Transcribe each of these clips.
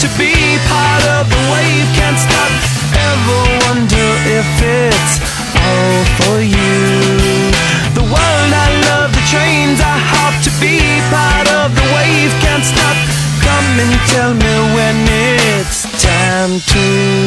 to be part of the wave. Can't stop, ever wonder if it's all for you. The world I love, the trains I hop To be part of the wave. Can't stop, come and tell me when it's time to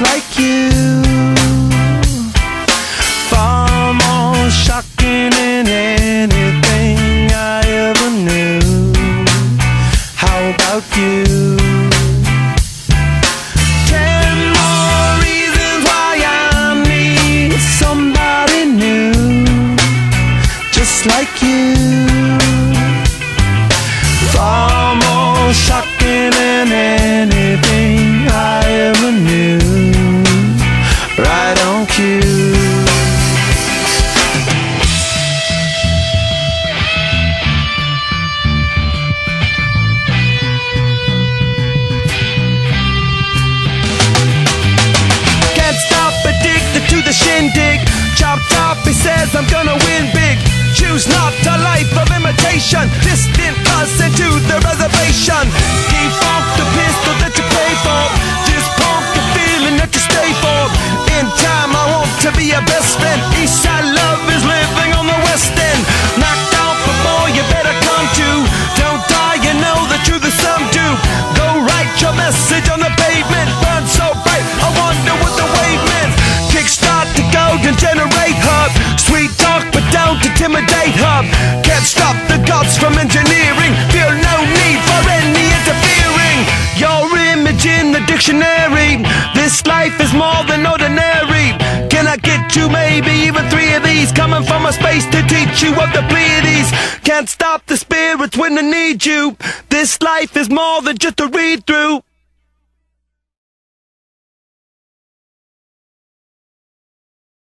like you. More shocking than anything I ever knew. Right on cue. Can't stop addicted to the shindig. Chop top, he says I'm gonna win big. Choose not a life of imitation. Distant us into the reservation. Defunct the pistol that you pay for. Can't stop the gods from engineering. Feel no need for any interfering. Your image in the dictionary. This life is more than ordinary. Can I get you maybe even three of these? Coming from a space to teach you of the Pleiades. Can't stop the spirits when they need you. This life is more than just a read through.